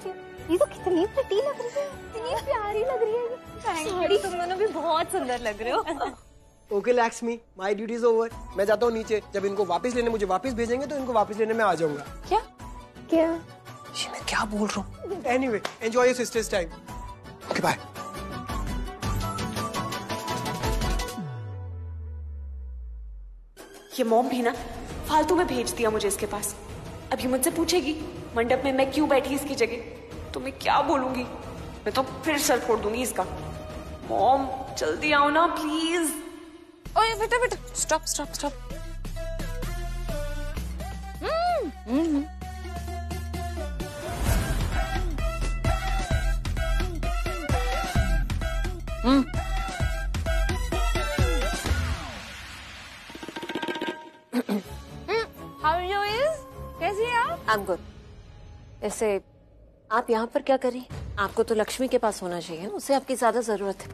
मुझे ये तो कितनी प्रिटी लग रही है इतनी प्यारी लग रही है थैंक यू तुम दोनों भी बहुत सुंदर लग रहे हो। Okay lax me my duty is over मैं जाता हूँ नीचे। जब इनको वापस लेने मुझे वापस भेजेंगे तो इनको वापस लेने मैं आ जाऊँगा। क्या? क्या? ये मैं क्या बोल रहा हूँ? Anyway enjoy your sisters time okay bye ये मॉम भी ना फालतू में भेज दिया मुझे इसके पास। अभी मुझसे पूछेगी। मंडप में मैं क्यों बैठी इसकी जगह? तो मैं क्या बोलूँगी? मैं तो फिर सर फोड़ दूँगी इसका। मॉम जल्दी आओ ना प्लीज़ ओए बेटा बेटा stop stop stop how are you is कैसी हैं आप? आई एम गुड ऐसे आप यहाँ पर क्या करें? आपको तो लक्ष्मी के पास होना चाहिए ना उसे आपकी ज़्यादा ज़रूरत है।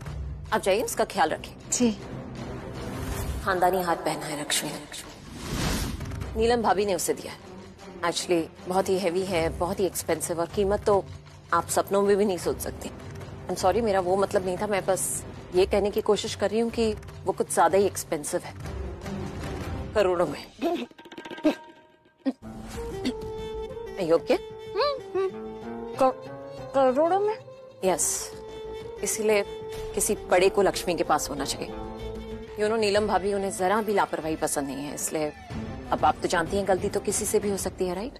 आप जाइए उसका ख्याल रखिए जी। खानदानी हाथ पहना है लक्ष्मी। ने लक्ष्मी नीलम भाभी ने उसे दिया है। एक्चुअली बहुत ही हैवी है बहुत ही एक्सपेंसिव और कीमत तो आप सपनों में भी नहीं सोच सकते। आई एम सॉरी मेरा वो मतलब नहीं था मैं बस ये कहने की कोशिश कर रही हूँ कि वो कुछ ज़्यादा ही एक्सपेंसिव है। करोड़ों में योग्य? करोड़ों में? यस इसीलिए किसी बड़े को लक्ष्मी के पास होना चाहिए। यू नो नीलम भाभी उन्हें जरा भी लापरवाही पसंद नहीं है इसलिए अब आप तो जानती हैं गलती तो किसी से भी हो सकती है राइट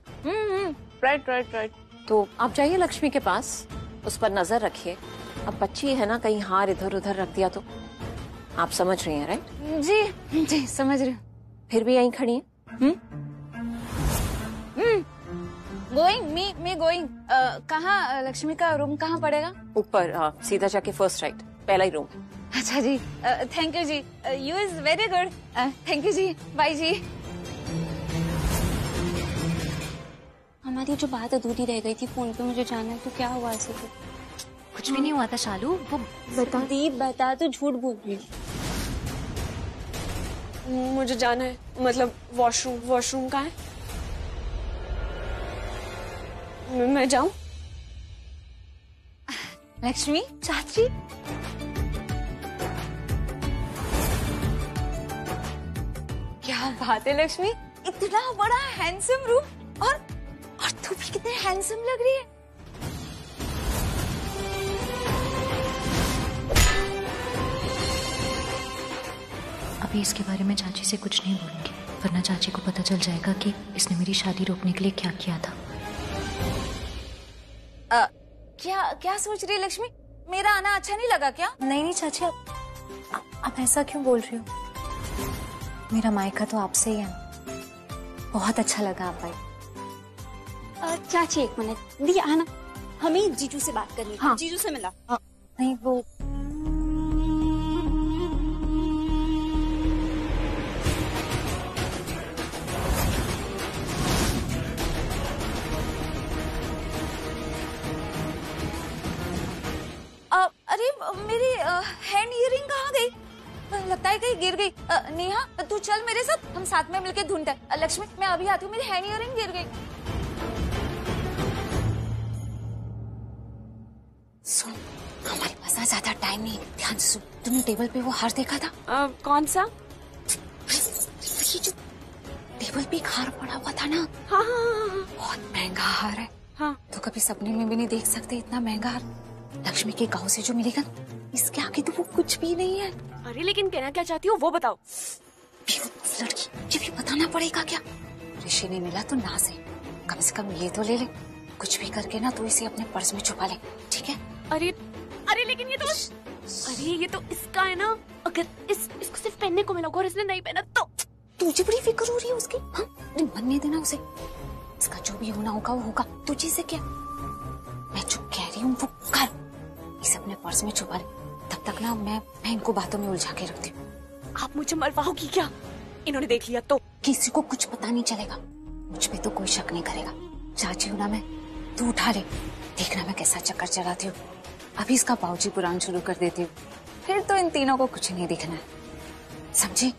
राइट राइट राइट तो आप जाइए लक्ष्मी के पास उस पर नज़र रखिए। अब बच्ची है ना कहीं हार इधर उधर रख दिया तो आप समझ रही हैं राइट जी जी समझ रही हूँ। फिर भी यहीं खड़ी हैं? गोइंग मी मी गोइंग कहाँ लक्ष्मी का रूम कहाँ पड़ेगा? ऊपर हाँ, सीधा जाके फ़र्स्ट राइट पहला ही रूम अच्छा जी thank you ji. You is very good thank you ji. Bye जी. हमारी जो बात अधूरी रह गई थी फ़ोन पे मुझे जाना है तो क्या हुआ ऐसे तो? कुछ भी नहीं हुआ था शालू। वो बता। दीप बता तो झूठ बोल रही मुझे जाना है मतलब वॉशरूम वॉशरूम का है? मैं- जाऊँ? लक्ष्मी, चाची। क्या बात है लक्ष्मी? इतना बड़ा हैंडसम रूम और और तू भी कितने हैंडसम लग रही है। अभी इसके बारे में चाची से कुछ नहीं बोलूँगी, वरना चाची को पता चल जाएगा कि इसने मेरी शादी रोकने के लिए क्या किया था। अ, क्या क्या सोच रही है लक्ष्मी? मेरा आना अच्छा नहीं लगा क्या? नहीं नहीं चाची आप आप ऐसा क्यों बोल रही हो? मेरा मायका तो आपसे ही है। बहुत अच्छा लगा आप भाई। चाची एक मिनट। दी आना हमें जीजू से बात करनी हाँ। जीजू से मिला। नहीं वो हैंड इयरिंग कहाँ गई? लगता है कहीं गिर गई। नेहा तू चल मेरे साथ। हम साथ में मिलके ढूंढते हैं। लक्ष्मी मैं अभी आती हूँ। मेरी हैंड इयरिंग गिर गई। सुन हमारे पास ना ज़्यादा टाइम नहीं ध्यान से सुन। तुमने टेबल पे वो हार देखा था? अ, कौन सा? ये जो टेबल पे एक हार पड़ा हुआ था ना? हाँ हाँ हाँ, हाँ। बहुत महँगा हार है। हाँ। तो कभी सपने में भी नहीं देख सकते इतना महँगा हार। लक्ष्मी के गाँव से जो मिलेगा इसके आगे तो वो कुछ भी नहीं है। अरे लेकिन कहना क्या चाहती हो वो बताओ। लड़की ये भी बताना पड़ेगा क्या? ऋषि ने मिला तो ना से कम से कम ये तो ले ले। कुछ भी करके ना तो इसे अपने पर्स में छुपा ले ठीक है? अरे अरे लेकिन ये तो अरे ये तो इसका है ना। अगर इस इसको सिर्फ़ पहनने को मिला और इसने नहीं पहना तो तुझे बड़ी फ़िक्र हो रही है उसकी हाँ? नहीं बनने देना उसे। इसका जो भी होना होगा वो होगा। तुझे से क्या? मैं जो कह रही हूँ वो कर। इसे अपने पर्स में छुपा ले तब तक ना मैं मैं इनको बातों में उलझा के रखती हूँ। आप मुझे मरवाओगी क्या? इन्होंने देख लिया तो। किसी को कुछ पता नहीं चलेगा। मुझ पे तो कोई शक नहीं करेगा। चाची हूँ ना मैं। तू उठा ले। देखना मैं कैसा चक्कर चलाती हूँ। अभी इसका बाऊजी पुराण शुरू कर देती हूँ। फिर तो इन तीनों को कुछ नहीं दिखना। है समझी?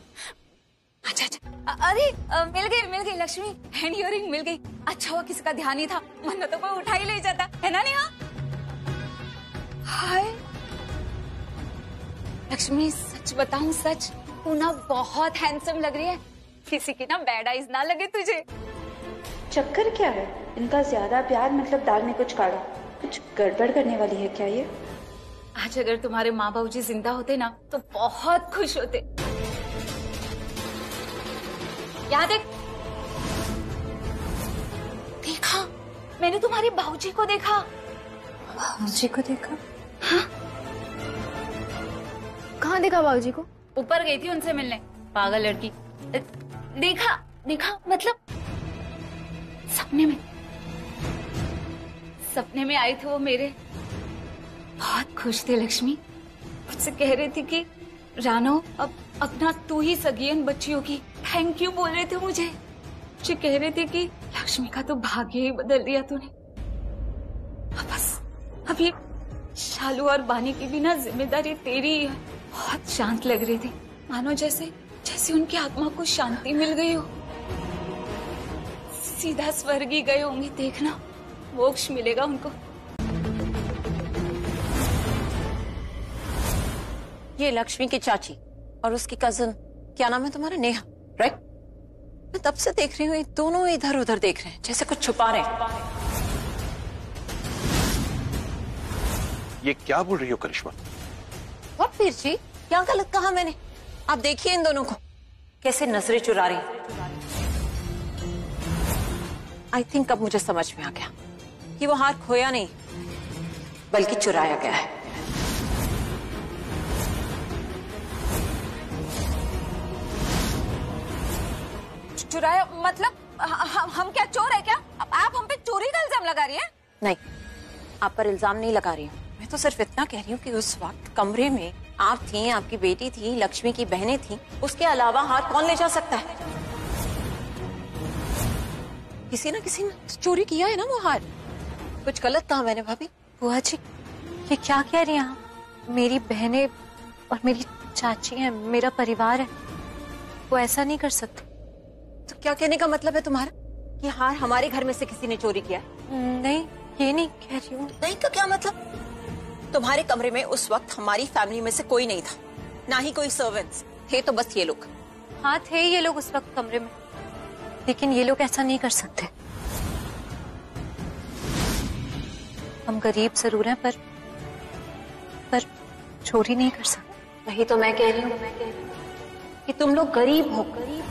अच्छा अच्छा। अरे मिल गई मिल गई लक्ष्मी। हैंड इयरिंग मिल गई। अच्छा हुआ किसी का ध्यान ही था। मन तो कोई उठा ही ले जाता। है ना नेहा? हाय। लक्ष्मी सच बताऊँ सच तू ना बहुत हैंडसम लग रही है। किसी की ना बैड आइज़ ना लगे तुझे। चक्कर क्या है? इनका ज़्यादा प्यार मतलब दाल में कुछ काढ़ा कुछ गड़बड़ करने वाली है क्या ये? आज अगर तुम्हारे माँ बाबू जी ज़िंदा होते ना तो बहुत खुश होते। यहाँ देख देखा? मैंने तुम्हारे बाबूजी को देखा। बाबूजी को देखा? कहाँ देखा बाबूजी को? ऊपर गई थी उनसे मिलने, पागल लड़की। देखा देखा मतलब सपने में। सपने में आए थे वो मेरे। बहुत खुश थे लक्ष्मी। मुझसे कह रही थी कि, रानो, अब अपना तू ही सगी बच्चियों की। थैंक यू बोल रहे थे मुझे। मुझे कह रहे थे कि, लक्ष्मी का तो भाग्य ही बदल दिया तूने। बस, अब शालू और बानी की भी ना ज़िम्मेदारी तेरी ही बहुत शांत लग रही थी। मानो जैसे जैसे उनकी आत्मा को शांति मिल गई हो। सीधा स्वर्ग ही गए होंगे, देखना। मोक्ष मिलेगा उनको। ये लक्ष्मी की चाची और उसकी कज़न क्या नाम है तुम्हारा? नेहा। राइट मैं तब से देख रही हूँ दोनों इधर उधर देख रहे हैं, जैसे कुछ छुपा रहे हैं। ये क्या बोल रही हो करिश्मा? और फिर जी क्या गलत कहा मैंने? आप देखिए इन दोनों को। कैसे नज़रें चुरा रही आई थिंक अब मुझे समझ में आ गया कि वो हार खोया नहीं बल्कि चुराया गया है। चुराया मतलब ह- ह- हम क्या चोर है क्या? आप हम पे चोरी का इल्ज़ाम लगा रही है? नहीं आप पर इल्ज़ाम नहीं लगा रही हूँ। मैं तो सिर्फ़ इतना कह रही हूँ कि उस वक्त कमरे में आप थी आपकी बेटी थी लक्ष्मी की बहनें थी उसके अलावा हार कौन ले जा सकता है? किसी ना किसी ने चोरी किया है ना वो हार? कुछ गलत कहा मैंने भाभी। बुआ जी ये क्या कह रही हैं आप? मेरी बहनें और मेरी चाची हैं मेरा परिवार है। वो ऐसा नहीं कर सकते। तो क्या कहने का मतलब है तुम्हारा कि हार हमारे घर में से किसी ने चोरी किया है? नहीं ये नहीं कह रही हूँ। नहीं तो क्या मतलब? तुम्हारे कमरे में उस वक्त हमारी फैमिली में से कोई नहीं था। ना ही कोई सर्वेंट्स थे तो बस ये लोग। हाँ थे ये लोग उस वक्त कमरे में। लेकिन ये लोग ऐसा नहीं कर सकते। हम गरीब ज़रूर हैं पर पर चोरी नहीं कर सकते। वही तो मैं कह रही हूँ। कि तुम लोग गरीब हो। गरीब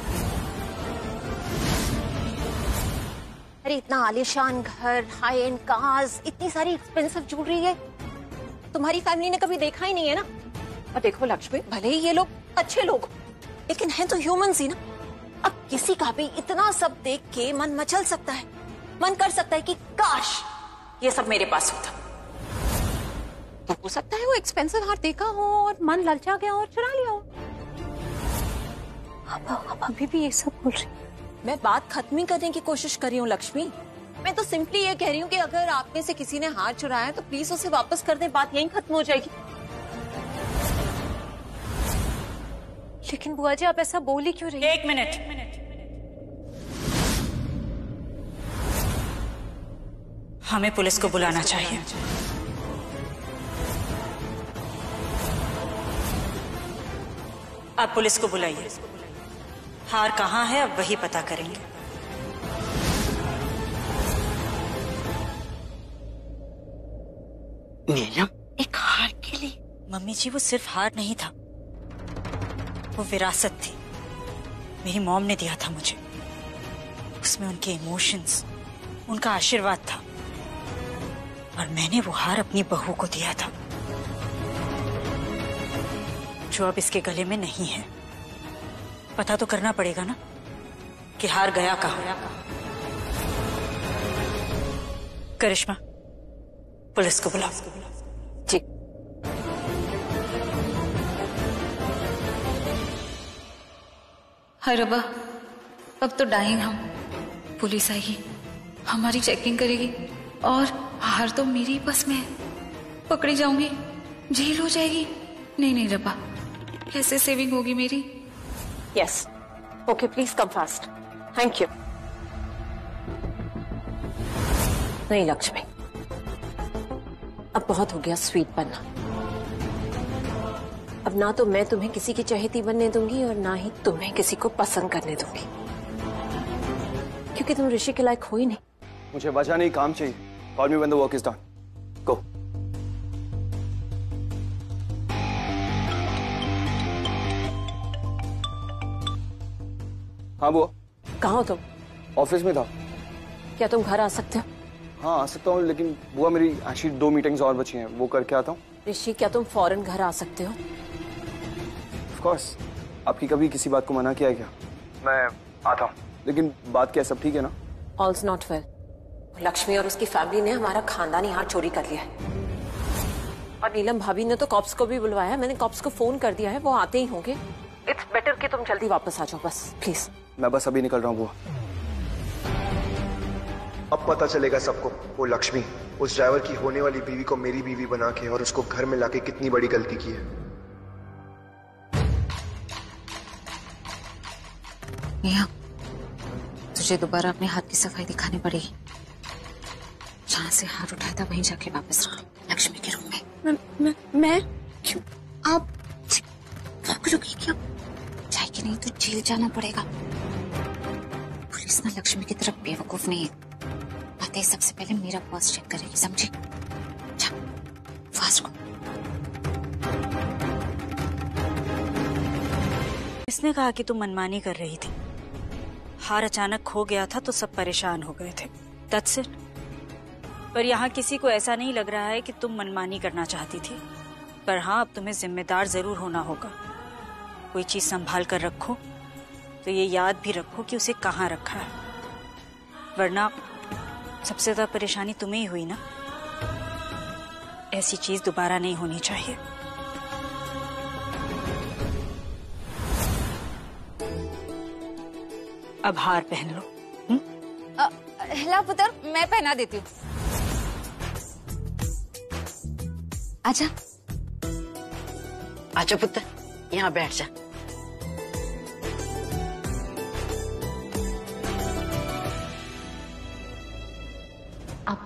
अरे इतना आलिशान घर हाई एंड कार्स इतनी सारी एक्सपेंसिव ज्वेलरी है। तुम्हारी फैमिली ने कभी देखा ही नहीं है ना? और देखो लक्ष्मी भले ही ये लोग अच्छे लोग लेकिन हैं तो ह्यूमंस ही ना। अब किसी का भी इतना सब देख के मन मचल सकता है मन कर सकता है कि काश ये सब मेरे पास होता। तो हो सकता है वो एक्सपेंसिव हार देखा हो और मन ललचा गया और चुरा लिया हो। अब, अब अभी भी ये सब बोल रही मैं बात खत्म ही करने की कोशिश कर रही हूँ लक्ष्मी। मैं तो सिंपली ये कह रही हूँ कि अगर आप में से किसी ने हार चुराया तो प्लीज़ उसे वापस कर दे, बात यहीं खत्म हो जाएगी। लेकिन बुआ जी, आप ऐसा बोल ही क्यों रही एक मिनट। हमें पुलिस को बुलाना चाहिए। आप पुलिस को बुलाइए। हार कहाँ है, अब वही पता करेंगे। नीलम एक हार के लिए। मम्मी जी वो सिर्फ़ हार नहीं था। वो विरासत थी। मेरी मॉम ने दिया था मुझे। उसमें उनके इमोशंस उनका आशीर्वाद था। और मैंने वो हार अपनी बहू को दिया था। जो अब इसके गले में नहीं है। पता तो करना पड़ेगा ना कि हार गया कहा। करिश्मा पुलिस को बुलाओ। जी। हाय रबा अब तो डाइंग हम पुलिस आएगी। हमारी चेकिंग करेगी। और हार तो मेरी ही बस में है। पकड़ी जाऊँगी। जेल हो जाएगी। नहीं नहीं रबा कैसे सेविंग होगी मेरी। Yes okay please come fast thank you नहीं लक्ष्मी। अब बहुत हो गया स्वीट बनना। अब ना तो मैं तुम्हें किसी की चहेती बनने दूँगी और ना ही तुम्हें किसी को पसंद करने दूँगी। क्योंकि तुम ऋषि के लायक हो ही नहीं। मुझे वजह नहीं काम चाहिए। Call me when the work is done go हाँ वो कहा हो तुम? ऑफ़िस में था। क्या तुम घर आ सकते हो? हाँ आ सकता हूँ लेकिन बुआ मेरी एक्चुअली दो मीटिंग्स और बची हैं वो करके आता हूँ। ऋषि क्या तुम फ़ौरन घर आ सकते हो? ऑफ़ कोर्स आपकी कभी किसी बात को मना किया है क्या? मैं आता हूँ। लेकिन बात क्या सब ठीक है ना? ऑल्स नॉट वेल लक्ष्मी और उसकी फैमिली ने हमारा खानदानी हाथ चोरी कर लिया है। और नीलम भाभी ने तो कॉप्स को भी बुलवाया है मैंने कॉप्स को फ़ोन कर दिया है वो आते ही होंगे। इट्स बेटर कि तुम जल्दी वापस आ जाओ बस प्लीज़ मैं बस अभी निकल रहा हूँ बुआ। अब पता चलेगा सबको वो लक्ष्मी उस ड्राइवर की होने वाली बीवी को मेरी बीवी बना के और उसको घर में लाके कितनी बड़ी गलती की है। नेहा तुझे दोबारा अपने हाथ की सफ़ाई दिखानी पड़ेगी जहाँ से हाथ उठाया था वहीं जाके वापस रख लक्ष्मी के रूम में। मैं, मैं, मैं क्यों? आप पकड़ोगी क्या? जाएगी नहीं तो जेल जाना पड़ेगा। पुलिस ना लक्ष्मी की तरफ़ बेवकूफ़ नहीं है। आते ही सबसे पहले मेरा पर्स चेक करेगी समझी? फास्ट को इसने कहा कि तुम मनमानी कर रही थी। हार अचानक खो गया था तो सब परेशान हो गए थे। It. पर यहाँ किसी को ऐसा नहीं लग रहा है कि तुम मनमानी करना चाहती थी। पर हाँ अब तुम्हें जिम्मेदार ज़रूर होना होगा। कोई चीज़ संभाल कर रखो तो ये याद भी रखो कि उसे कहाँ रखा है। वरना सबसे ज़्यादा परेशानी तुम्हें ही हुई ना? ऐसी चीज़ दोबारा नहीं होनी चाहिए। अब हार पहन लो। हिला पुत्र मैं पहना देती हूँ। आजा। आजा पुत्र यहाँ बैठ जा।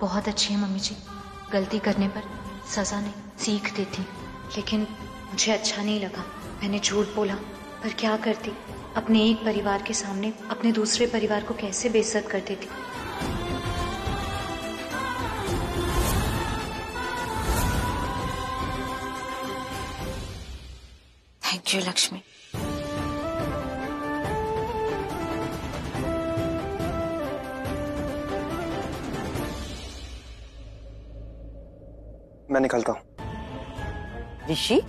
बहुत अच्छी है, मम्मी जी। गलती करने पर सजा नहीं, सीख देती। लेकिन मुझे अच्छा नहीं लगा। मैंने झूठ बोला। पर क्या करती? अपने एक परिवार के सामने अपने दूसरे परिवार को कैसे बेइज्जत कर देती? थैंक यू लक्ष्मी मैं निकलता हूँ। ऋषि?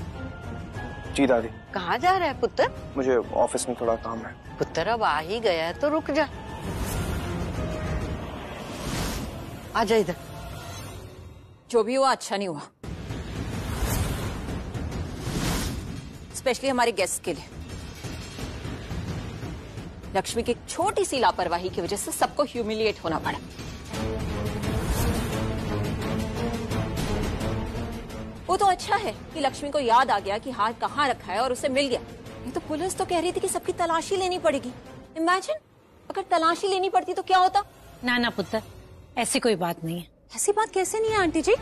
जी दादी। कहाँ जा रहा है पुत्र? मुझे ऑफ़िस में थोड़ा काम है। पुत्र अब आ ही गया है तो रुक जा। आ जा इधर। जो भी हुआ अच्छा नहीं हुआ। स्पेशली हमारे गेस्ट के लिए। लक्ष्मी की छोटी सी लापरवाही की वजह से सबको ह्यूमिलिएट होना पड़ा। वो तो अच्छा है कि लक्ष्मी को याद आ गया कि हाथ कहाँ रखा है और उसे मिल गया। नहीं तो पुलिस तो कह रही थी कि सबकी तलाशी लेनी पड़ेगी। इमेजिन अगर तलाशी लेनी पड़ती तो क्या होता? ना ना पुत्र ऐसी कोई बात नहीं है। ऐसी बात कैसे नहीं है आंटी जी?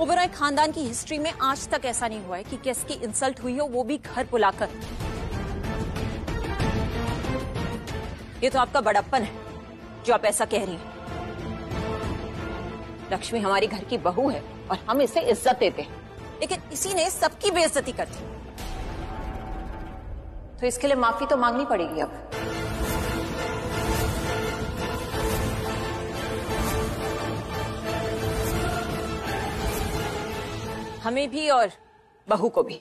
ओबराय खानदान की हिस्ट्री में आज तक ऐसा नहीं हुआ है कि गेस्ट की इंसल्ट हुई हो वो भी घर बुलाकर। ये तो आपका बड़प्पन है जो आप ऐसा कह रही हैं। लक्ष्मी हमारी घर की बहू है और हम इसे इज़्ज़त देते हैं। लेकिन इसी ने सबकी बेइज्जती कर दी। तो इसके लिए माफ़ी तो मांगनी पड़ेगी अब। हमें भी और बहू को भी।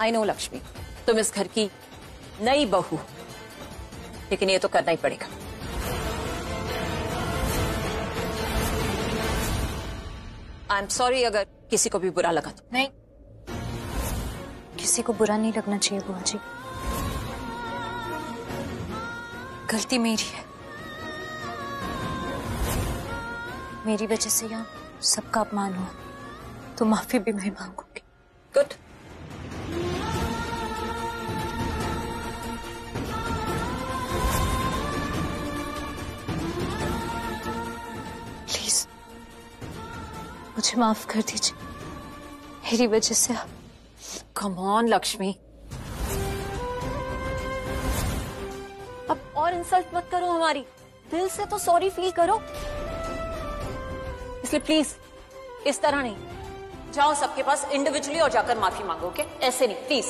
आई नो लक्ष्मी तुम इस घर की नई बहू। लेकिन ये तो करना ही पड़ेगा। आई एम सॉरी अगर किसी को भी बुरा लगा तो। नहीं। किसी को बुरा नहीं लगना चाहिए बुआ जी। गलती मेरी है। मेरी वजह से यहाँ सबका अपमान हुआ। तो माफ़ी भी मैं मांगूँगी। गुड मुझे माफ़ कर दीजिए। मेरी वजह से आप कम ऑन लक्ष्मी। अब और इंसल्ट मत करो हमारी। दिल से तो सॉरी फील करो। इसलिए प्लीज़ इस तरह नहीं। जाओ सबके पास इंडिविजुअली और जाकर माफ़ी मांगो के ऐसे नहीं प्लीज़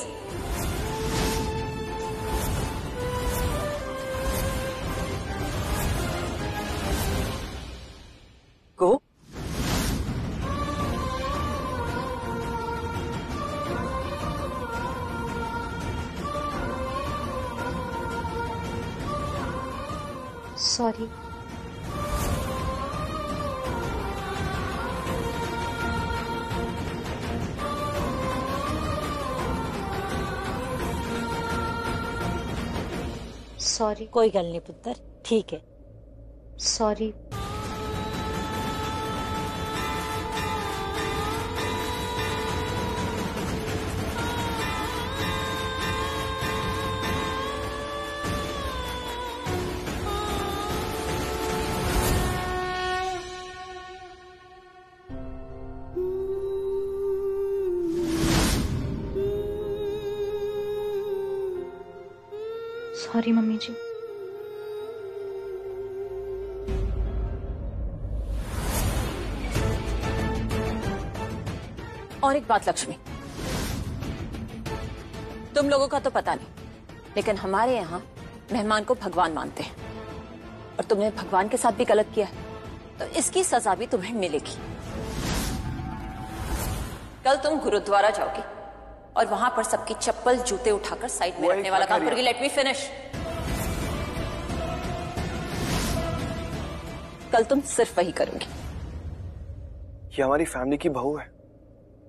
सॉरी सॉरी कोई गल नहीं पुत्र ठीक है। सॉरी सॉरी मम्मी जी। और एक बात, लक्ष्मी। तुम लोगों का तो पता नहीं, लेकिन हमारे यहाँ मेहमान को भगवान मानते हैं। और तुमने भगवान के साथ भी गलत किया है तो इसकी सजा भी तुम्हें मिलेगी। कल तुम गुरुद्वारा जाओगी। और वहाँ पर सबकी चप्पल जूते उठाकर साइड में रखने वाला काम करोगी। लेट मी फिनिश कल तुम सिर्फ़ वही करोगी। ये हमारी फैमिली की बहू है।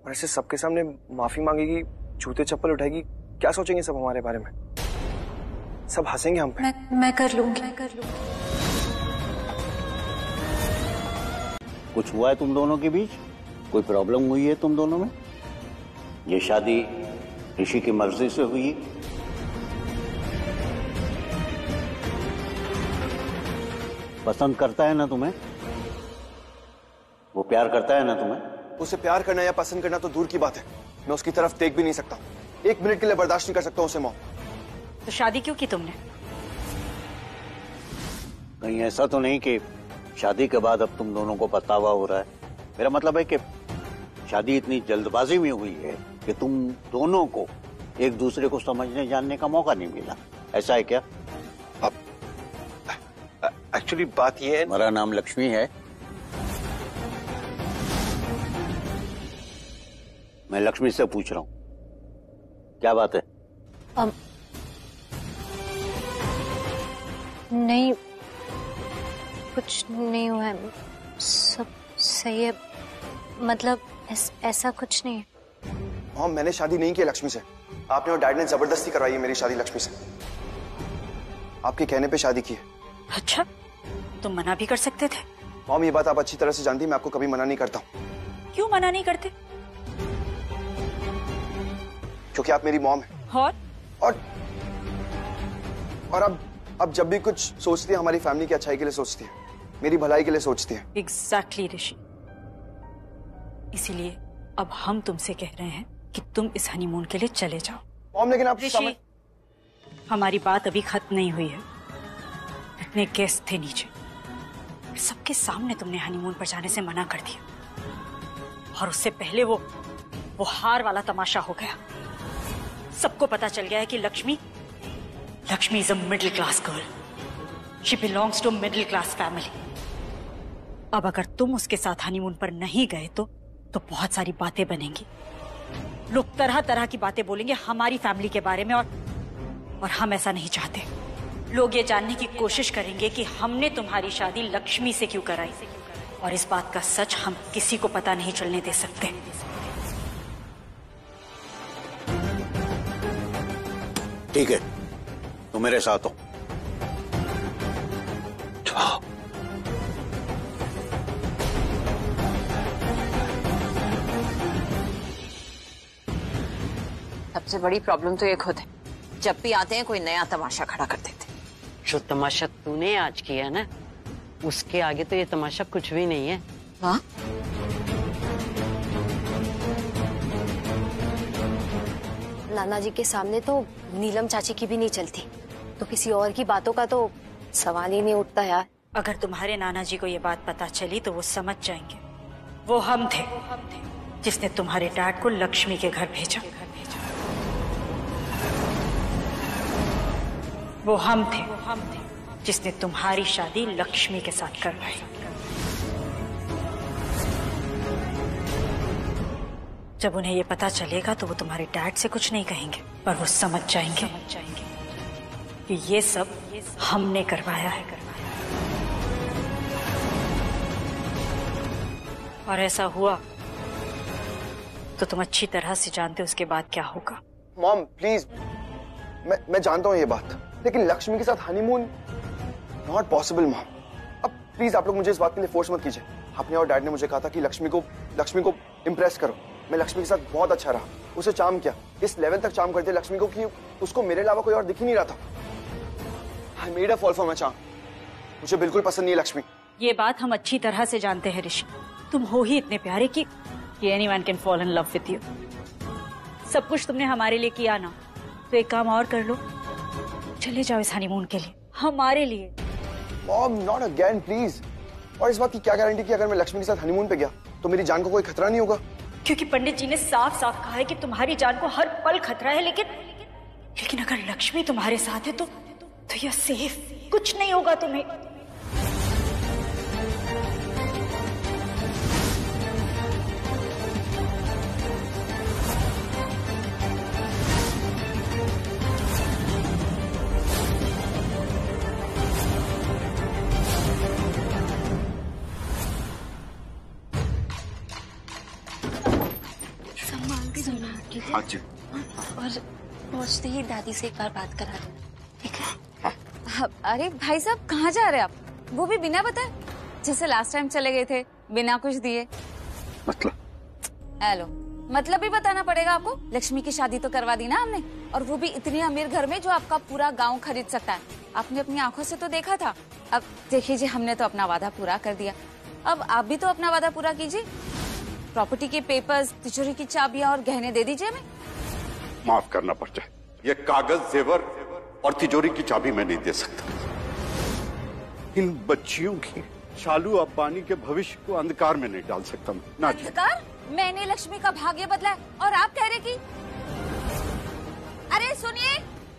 और ऐसे सबके सामने माफ़ी मांगेगी जूते चप्पल उठाएगी। क्या सोचेंगे सब हमारे बारे में? सब हंसेंगे हम पे। मैं मैं कर लूँगी। मैं कर लूँगी। कुछ हुआ है तुम दोनों के बीच? कोई प्रॉब्लम हुई है तुम दोनों में? ये शादी ऋषि की मर्ज़ी से हुई। पसंद करता है ना तुम्हें? वो प्यार करता है ना तुम्हें? उसे प्यार करना या पसंद करना तो दूर की बात है। मैं उसकी तरफ़ देख भी नहीं सकता। एक मिनट के लिए बर्दाश्त नहीं कर सकता उसे मौत तो शादी क्यों की तुमने? कहीं ऐसा तो नहीं कि शादी के बाद अब तुम दोनों को पछतावा हो रहा है। मेरा मतलब है कि शादी इतनी जल्दबाजी में हुई है। कि तुम दोनों को एक दूसरे को समझने जानने का मौका नहीं मिला। ऐसा है क्या? अब एक्चुअली बात यह है मेरा नाम लक्ष्मी है। मैं लक्ष्मी से पूछ रहा हूँ। क्या बात है? अब नहीं कुछ नहीं हुआ है। सब सही है। मतलब ऐस, ऐसा कुछ नहीं है। हाँ मैंने शादी नहीं की लक्ष्मी से। आपने और डैड ने ज़बरदस्ती करवाई है मेरी शादी लक्ष्मी से। आपके कहने पे शादी की है। अच्छा तुम मना भी कर सकते थे। मॉम ये बात आप अच्छी तरह से जानती हैं, मैं आपको कभी मना नहीं करता हूँ। क्यों मना नहीं करते? क्योंकि आप मेरी मॉम है। और? और और अब अब जब भी कुछ सोचती है हमारी फैमिली की अच्छाई के लिए सोचती है मेरी भलाई के लिए सोचती है। Exactly exactly, Rishi. इसीलिए अब हम तुमसे कह रहे हैं कि तुम इस हनीमून के लिए चले जाओ। मॉम लेकिन आप ऋषि हमारी बात अभी खत्म नहीं हुई है। इतने गेस्ट थे नीचे। सबके सामने तुमने हनीमून पर जाने से मना कर दिया। और उससे पहले वो वो हार वाला तमाशा हो गया। सबको पता चल गया है कि Lakshmi Lakshmi is a middle class girl she belongs to middle class family अब अगर तुम उसके साथ हनीमून पर नहीं गए तो तो बहुत सारी बातें बनेंगी। लोग तरह तरह की बातें बोलेंगे हमारी फैमिली के बारे में और और हम ऐसा नहीं चाहते। लोग ये जानने की कोशिश करेंगे कि हमने तुम्हारी शादी लक्ष्मी से क्यों कराई? और इस बात का सच हम किसी को पता नहीं चलने दे सकते। ठीक है, तुम मेरे साथ हो। सबसे बड़ी प्रॉब्लम तो ये खुद है। जब भी आते हैं कोई नया तमाशा खड़ा कर देते जो तमाशा तूने आज किया ना उसके आगे तो ये तमाशा कुछ भी नहीं है। हाँ? नाना जी के सामने तो नीलम चाची की भी नहीं चलती। तो किसी और की बातों का तो सवाल ही नहीं उठता यार। अगर तुम्हारे नाना जी को ये बात पता चली तो वो समझ जाएँगे। वो हम थे जिसने तुम्हारे डैड को लक्ष्मी के घर भेजा। वो हम थे, जिसने तुम्हारी शादी लक्ष्मी के साथ करवाई। जब उन्हें ये पता चलेगा तो वो तुम्हारे डैड से कुछ नहीं कहेंगे, पर वो समझ जाएँगे कि ये सब हमने करवाया है। करवाया और ऐसा हुआ तो तुम अच्छी तरह से जानते हो उसके बाद क्या होगा। मॉम, प्लीज़, मैं मैं जानता हूँ ये बात। लेकिन लक्ष्मी के साथ हनीमून नॉट पॉसिबल मॉम अब प्लीज़ आप लोग मुझे इस बात के लिए फोर्स मत कीजिए। आपने और डैड ने मुझे कहा था कि लक्ष्मी को लक्ष्मी को इम्प्रेस करो। मैं लक्ष्मी के साथ बहुत अच्छा रहा। उसे चाम किया। इस लेवल तक चाम कर दिया लक्ष्मी को कि उसको मेरे अलावा कोई और दिख ही नहीं रहा था। I made a fall for my charm मुझे बिल्कुल पसंद नहीं है लक्ष्मी। ये बात हम अच्छी तरह से जानते हैं, ऋषि। तुम हो ही इतने प्यारे कि anyone can fall in love with you सब कुछ तुमने हमारे लिए किया ना। तो एक काम और कर लो। चले जाओ इस हनीमून के लिए। हमारे लिए। मॉम नॉट अगेन प्लीज़ और इस बात की क्या गारंटी कि अगर मैं लक्ष्मी के साथ हनीमून पे गया तो मेरी जान को कोई खतरा नहीं होगा? क्योंकि पंडित जी ने साफ़ साफ़ कहा है कि तुम्हारी जान को हर पल खतरा है लेकिन लेकिन अगर लक्ष्मी तुम्हारे साथ है तो तो यह सेफ़ कुछ नहीं होगा तुम्हें। जी और पहुँचते ही दादी से एक बार बात करा देना ठीक है? हाँ, अरे भाई साहब कहाँ जा रहे हैं आप? वो भी बिना बताए? जैसे लास्ट टाइम चले गए थे बिना कुछ दिए। मतलब? हेलो मतलब भी बताना पड़ेगा आपको? लक्ष्मी की शादी तो करवा दी ना हमने। और वो भी इतने अमीर घर में जो आपका पूरा गाँव खरीद सकता है। आपने अपनी आँखों से तो देखा था। अब देखिए जी हमने तो अपना वादा पूरा कर दिया। अब आप भी तो अपना वादा पूरा कीजिए। प्रॉपर्टी के पेपर्स तिजोरी की चाबियाँ और गहने दे दीजिए हमें। माफ़ करना पड़ जाए ये कागज़ जेवर और तिजोरी की चाबी मैं नहीं दे सकता। इन बच्चियों की शालू अब्बानी के भविष्य को अंधकार में नहीं डाल सकता मैं। ना अंधकार? मैंने लक्ष्मी का भाग्य बदला है और आप कह रहे कि अरे सुनिए।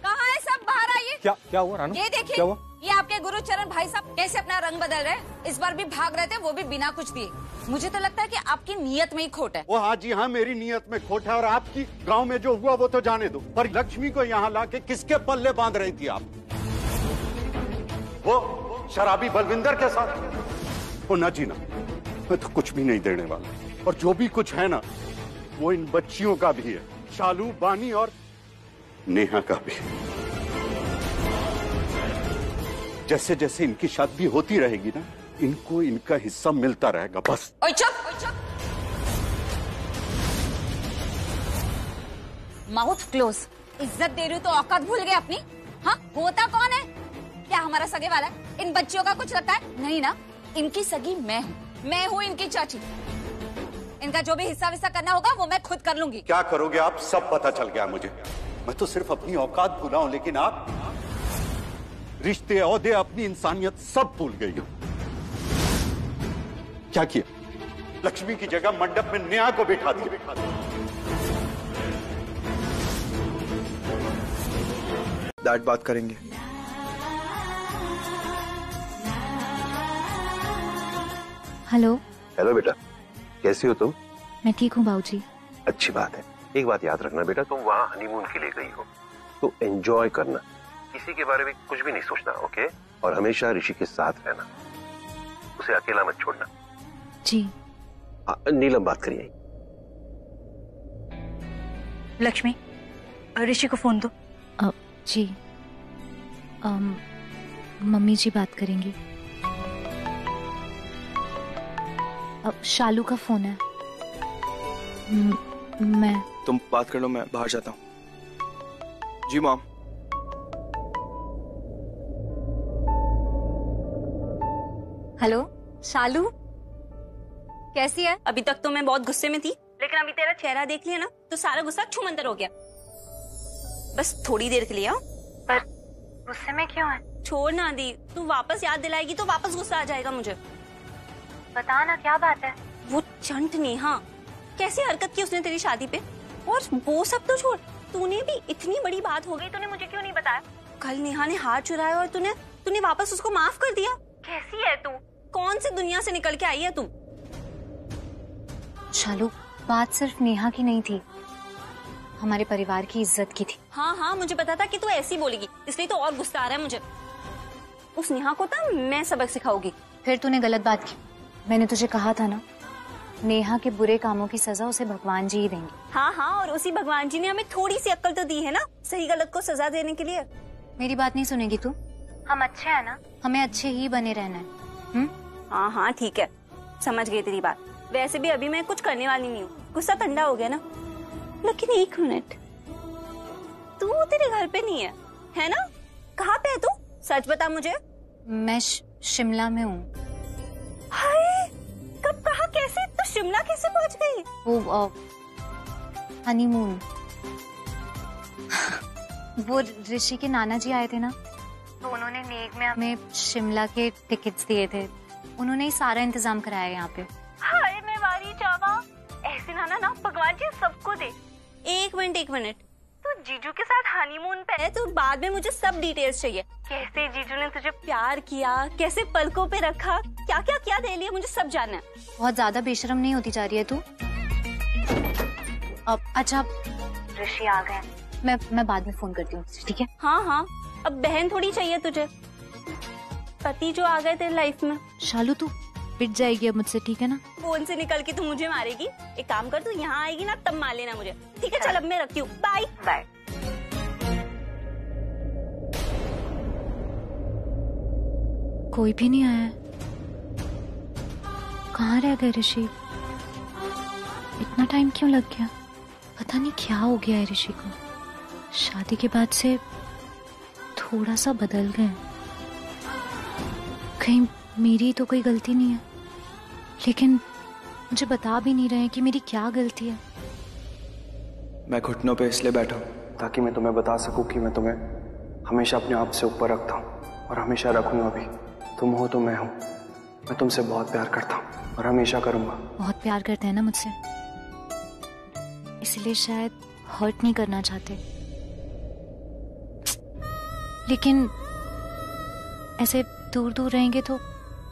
कहाँ है सब? बाहर आइए। क्या क्या हुआ रानू? ये देखिए क्या हुआ? ये आपके गुरुचरण भाई साहब कैसे अपना रंग बदल रहे इस बार भी भाग रहे थे वो भी बिना कुछ दिए। मुझे तो लगता है कि आपकी नीयत में ही खोट है। वो हाँ जी हाँ मेरी नीयत में खोट है और आपकी गाँव में जो हुआ वो तो जाने दो। पर लक्ष्मी को यहाँ लाके किसके पल्ले बाँध रही थी आप? वो शराबी बलविंदर के साथ? वो ना जी ना। मैं तो कुछ भी नहीं देने वाला। और जो भी कुछ है ना वो इन बच्चियों का भी है। शालू बानी और नेहा का भी। जैसे जैसे इनकी शादी होती रहेगी ना इनको इनका हिस्सा मिलता रहेगा बस। ओए चुप। Mouth close. इज़्ज़त दे रही हूँ तो औकात भूल गए अपनी। हाँ होता कौन है? क्या हमारा सगे वाला है? इन बच्चियों का कुछ लगता है? नहीं ना। इनकी सगी मैं हूँ। मैं हूँ इनकी चाची। इनका जो भी हिस्सा विस्सा करना होगा वो मैं खुद कर लूँगी। क्या करोगे आप? सब पता चल गया मुझे। मैं तो सिर्फ़ अपनी औकात भूला हूँ लेकिन आप रिश्ते औहदे अपनी इंसानियत सब भूल गई हो। क्या किया? लक्ष्मी की जगह मंडप में न्याय को बिठा दिया। बिठा दिया डैड बात करेंगे। हेलो हेलो बेटा। कैसी हो तुम? मैं ठीक हूँ बाबूजी। अच्छी बात है। एक बात याद रखना बेटा तुम वहाँ हनीमून के लिए गई हो। तो एंजॉय करना। किसी के बारे में कुछ भी नहीं सोचना ओके और हमेशा ऋषि के साथ रहना। उसे अकेला मत छोड़ना। जी। आ, नीलम बात करिए। लक्ष्मी ऋषि को फ़ोन दो। जी। अम, मम्मी जी बात करेंगी। अब शालू का फ़ोन है। म- मैं तुम बात कर लो मैं बाहर जाता हूँ। जी मॉम। हेलो शालू? कैसी है? अभी तक तो मैं बहुत गुस्से में थी लेकिन अभी तेरा चेहरा देख लिया ना तो सारा गुस्सा छूमंतर हो गया। बस थोड़ी देर के लिए आओ। पर गुस्से में क्यों है? छोड़ ना दी तू वापस याद दिलाएगी तो वापस गुस्सा आ जाएगा मुझे। बता ना क्या बात है? वो चंट नेहा कैसी हरकत की उसने तेरी शादी पे? और वो सब तो छोड़ तूने भी इतनी बड़ी बात हो गई। तूने मुझे क्यों नहीं बताया? कल नेहा ने हाथ चुराया और तूने तूने वापस उसको माफ़ कर दिया। कैसी है तू? कौन सी दुनिया से निकल के आई है तुम शालू बात सिर्फ़ नेहा की नहीं थी। हमारे परिवार की इज़्ज़त की थी। हाँ हाँ मुझे पता था कि तू ऐसी बोलेगी इसलिए तो और गुस्सा आ रहा है मुझे। उस नेहा को था मैं सबक सिखाऊँगी। फिर तूने गलत बात की। मैंने तुझे कहा था ना नेहा के बुरे कामों की सजा उसे भगवान जी ही देंगे। हाँ हाँ और उसी भगवान जी ने हमें थोड़ी सी अक्ल तो दी है ना? सही गलत को सजा देने के लिए। मेरी बात नहीं सुनेगी तू? हम अच्छे हैं ना? हमें अच्छे ही बने रहना है। हम्म? हाँ हाँ ठीक है। समझ गई तेरी बात। वैसे भी अभी मैं कुछ करने वाली नहीं हूँ। गुस्सा ठंडा हो गया ना? लेकिन एक मिनट। तू तेरे घर पे नहीं है है ना? कहाँ पे है तू? सच बता मुझे। मैं शिमला में हूँ। हाय कहा कैसे? तो शिमला कैसे पहुँच गई? वो हनीमून वो ऋषि के नाना जी आए थे ना? तो उन्होंने नेक में हमें शिमला के टिकट्स दिए थे। उन्होंने ही सारा इंतज़ाम कराया यहाँ पे। हाय मैं वारी चावा। ऐसे नाना ना भगवान जी सबको दे एक मिनट एक मिनट। जीजू के साथ हनीमून पे है तो बाद में मुझे सब डिटेल्स चाहिए। कैसे जीजू ने तुझे प्यार किया? कैसे पलकों पे रखा? क्या क्या क्या दे लिया मुझे सब जानना है। बहुत ज़्यादा बेशरम नहीं होती जा रही है तू? अब अच्छा ऋषि आ गए। मैं मैं बाद में फ़ोन करती हूँ ठीक है? हाँ हाँ। अब बहन थोड़ी चाहिए तुझे। पति जो आ गए तेरी लाइफ में। शालू तू पिट जाएगी अब मुझसे ठीक है ना? फ़ोन से निकल के तू मुझे मारेगी। एक काम कर तू यहाँ आएगी ना तब मार लेना मुझे। ठीक है चल अब मैं रखती हूँ। बाय बाय कोई भी नहीं आया। है कहाँ रह गए ऋषि? इतना टाइम क्यों लग गया? पता नहीं क्या हो गया है ऋषि को। शादी के बाद से थोड़ा सा बदल गए कहीं मेरी तो कोई गलती नहीं है। लेकिन मुझे बता भी नहीं रहे कि मेरी क्या गलती है। मैं घुटनों पे इसलिए बैठा हूँ ताकि मैं तुम्हें बता सकूँ कि मैं तुम्हें हमेशा अपने आप से ऊपर रखता हूँ और हमेशा रखूँगा भी। तुम हो तो मैं हूँ। मैं तुमसे बहुत प्यार करता हूँ और हमेशा करूँगा। बहुत प्यार करते हैं ना मुझसे। इसलिए शायद हर्ट नहीं करना चाहते। लेकिन ऐसे दूर दूर रहेंगे तो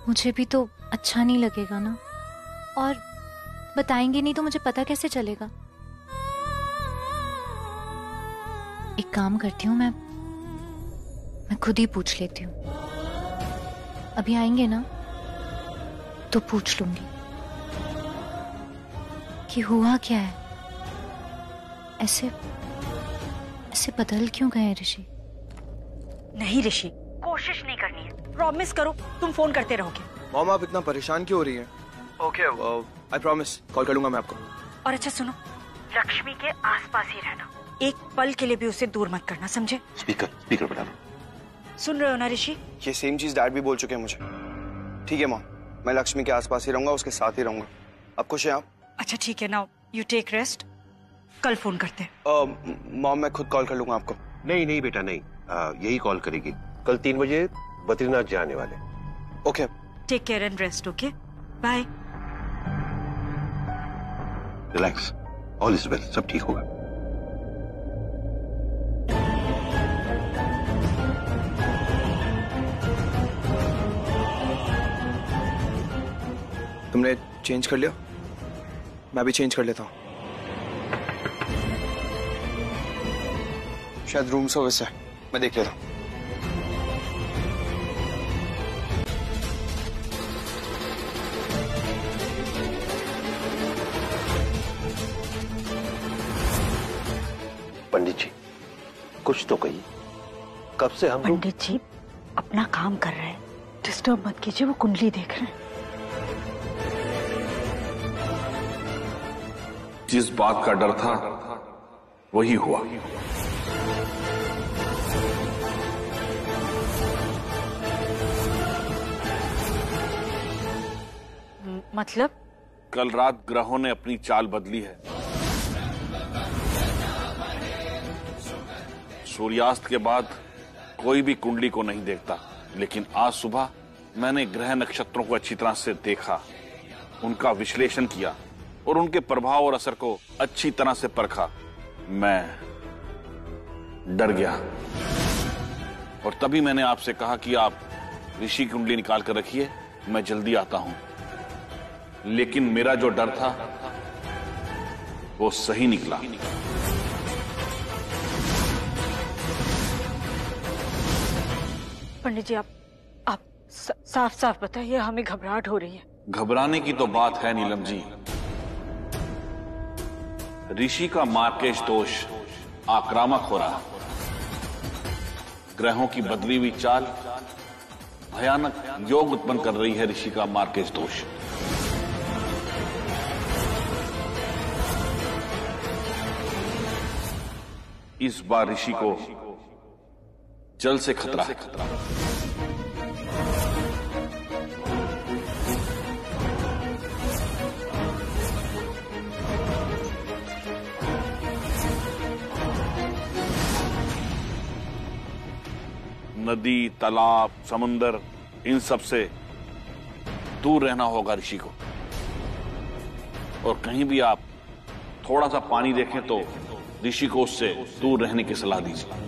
मुझे भी तो अच्छा नहीं लगेगा ना। और बताएँगे नहीं तो मुझे पता कैसे चलेगा। एक काम करती हूँ, मैं मैं खुद ही पूछ लेती हूँ। अभी आएँगे ना तो पूछ लूँगी। कि हुआ क्या है? ऐसे ऐसे बदल क्यों गए ऋषि? नहीं ऋषि, कोशिश नहीं करनी है। प्रॉमिस करो, तुम फ़ोन करते रहोगे। मॉम आप इतना परेशान क्यों हो रही हैं? ओके आई प्रॉमिस कॉल कर लूँगा मैं आपको। और अच्छा सुनो लक्ष्मी के आसपास ही रहना। एक पल के लिए भी उसे दूर मत करना समझे? स्पीकर स्पीकर लो। सुन रहे हो ना ऋषि? ये सेम चीज़ डैड भी बोल चुके हैं मुझे। ठीक है मॉम मैं लक्ष्मी के आसपास ही रहूँगा उसके साथ ही रहूँगा। अब खुश हैं आप? अच्छा ठीक है ना यू टेक रेस्ट कल फ़ोन करते हैं। मॉम मैं खुद कॉल कर लूँगा आपको। नहीं नहीं बेटा नहीं। आ, यही कॉल करेगी। कल तीन बजे बद्रीनाथ जाने वाले okay take care and rest okay bye relax all is well सब ठीक होगा. तुमने चेंज कर लिया? मैं भी चेंज कर लेता हूँ. शायद रूम सर्विस है. मैं देख लेता हूँ. कब से हम पंडित जी अपना काम कर रहे हैं। डिस्टर्ब मत कीजिए वो कुंडली देख रहे हैं। जिस बात का डर था वही हुआ। मतलब? कल रात ग्रहों ने अपनी चाल बदली है। सूर्यास्त के बाद कोई भी कुंडली को नहीं देखता। लेकिन आज सुबह मैंने ग्रह नक्षत्रों को अच्छी तरह से देखा, उनका विश्लेषण किया और उनके प्रभाव और असर को अच्छी तरह से परखा। मैं डर गया। और तभी मैंने आपसे कहा कि आप ऋषि कुंडली निकाल कर रखिए, मैं जल्दी आता हूँ। लेकिन मेरा जो डर था, वो सही निकला। पंडित जी, आप आप साफ़ साफ़ बताइए, हमें घबराहट हो रही है। घबराने की तो बात है, नीलम जी। ऋषि का मार्केश दोष आक्रामक हो रहा ग्रहों की बदली हुई चाल भयानक योग उत्पन्न कर रही है ऋषि का मार्केश दोष। इस बार ऋषि को जल से खतरा है। खतरा नदी, तालाब, समुंदर, इन सबसे दूर रहना होगा ऋषि को। और कहीं भी आप थोड़ा सा पानी देखें तो ऋषि को उससे दूर रहने की सलाह दीजिए।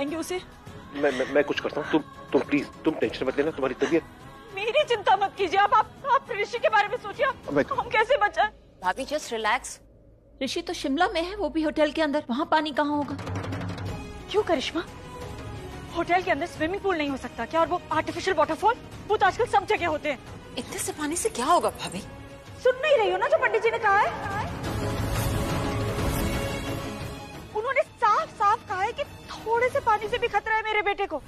कैसे बचाएँगे उसे? मैं मैं, मैं कुछ करता हूँ। तुम तुम प्लीज़ तुम टेंशन मत लेना तुम्हारी तबीयत। मेरी चिंता मत कीजिए आप आप, आप ऋषि के बारे में सोचिए हम कैसे बचाएँ भाभी जस्ट रिलैक्स ऋषि तो शिमला में है वो भी होटल के अंदर। वहाँ पानी कहाँ होगा? क्यों करिश्मा? होटल के अंदर स्विमिंग पूल नहीं हो सकता क्या? और वो आर्टिफिशियल वाटरफॉल वो तो आजकल सब जगह होते हैं। इतने से पानी से क्या होगा भाभी? सुन नहीं रही हो ना जो पंडित जी ने कहा है? उन्होंने साफ़ साफ़ कहा है कि थोड़े से पानी से भी खतरा है मेरे बेटे को।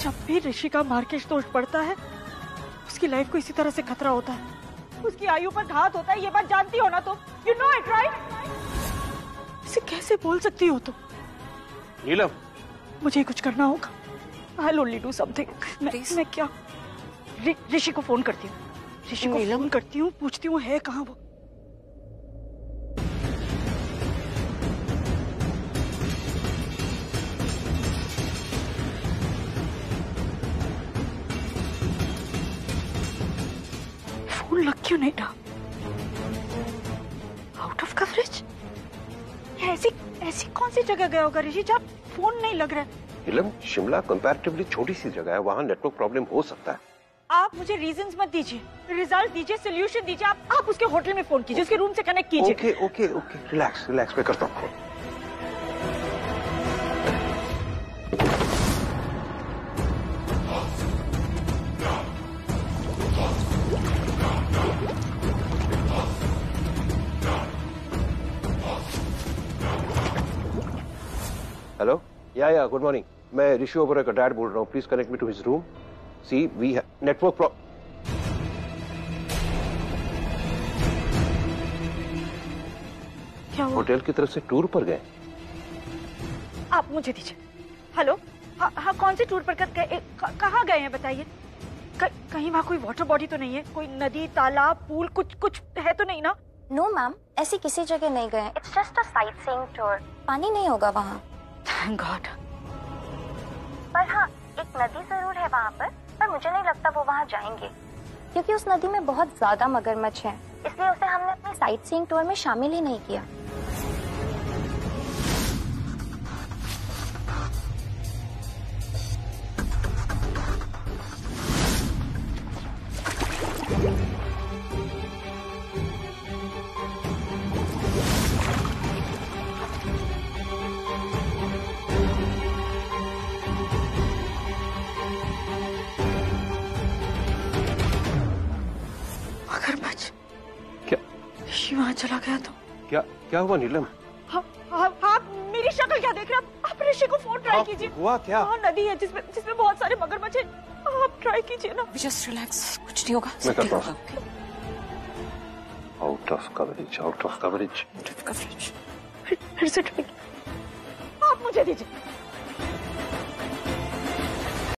जब भी ऋषि का मार्केश दोष पड़ता है, उसकी लाइफ को इसी तरह से खतरा होता है। उसकी आयु पर घात होता है, ये बात जानती हो ना तुम? यू नो इट राइट इसे कैसे बोल सकती हो तुम? नीलम। मुझे कुछ करना होगा। आई ओनली डू समथिंग मैं, मैं क्या? ऋषि को फ़ोन करती हूँ। ऋषि को फ़ोन करती हूँ पूछती हूँ है कहाँ वो? फ़ोन लग क्यों नहीं रहा? आउट ऑफ़ कवरेज ऐसी ऐसी कौन सी जगह गया होगा ऋषि जहाँ फ़ोन नहीं लग रहा है? इलम शिमला कंपैरेटिवली छोटी सी जगह है वहाँ नेटवर्क प्रॉब्लम हो सकता है। आप मुझे रीजंस मत दीजिए। रिज़ल्ट दीजिए सोल्यूशन दीजिए आप आप उसके होटल में फ़ोन कीजिए उसके रूम से कनेक्ट कीजिए। Okay okay okay relax relax मैं करता हूँ या या गुड मॉर्निंग मैं ऋषि ओबरा का डैड बोल रहा हूँ. Please connect me to his room see we network प्रॉ क्या हुआ? होटल की तरफ़ से टूर पर गए. आप मुझे दीजिए. हेलो हाँ हाँ कौन से टूर पर गए कहाँ गए हैं बताइए? कहीं वहाँ कोई वाटर बॉडी तो नहीं है? कोई नदी तालाब पूल कुछ कुछ है तो नहीं ना? नो मैम ऐसी किसी जगह नहीं गए it's just a sightseeing tour पानी नहीं होगा वहाँ. थैंक गॉड पर हाँ एक नदी ज़रूर है वहाँ पर पर मुझे नहीं लगता वो वहाँ जाएँगे। क्योंकि उस नदी में बहुत ज़्यादा मगरमच्छ हैं, इसलिए उसे हमने अपने साइट सीइंग टूर में शामिल ही नहीं किया। क्या हुआ नीलम? हाँ, हाँ, आप मेरी शक्ल क्या देख रहे हैं? आप ऋषि को फ़ोन ट्राई कीजिए। हुआ क्या? हाँ नदी है जिसमें जिसमें बहुत सारे मगरमच्छ हैं। आप ट्राई कीजिए ना। जस्ट रिलैक्स कुछ नहीं होगा। मैं करता हूँ। Out of coverage out of coverage फिर से ट्राई आप मुझे दीजिए।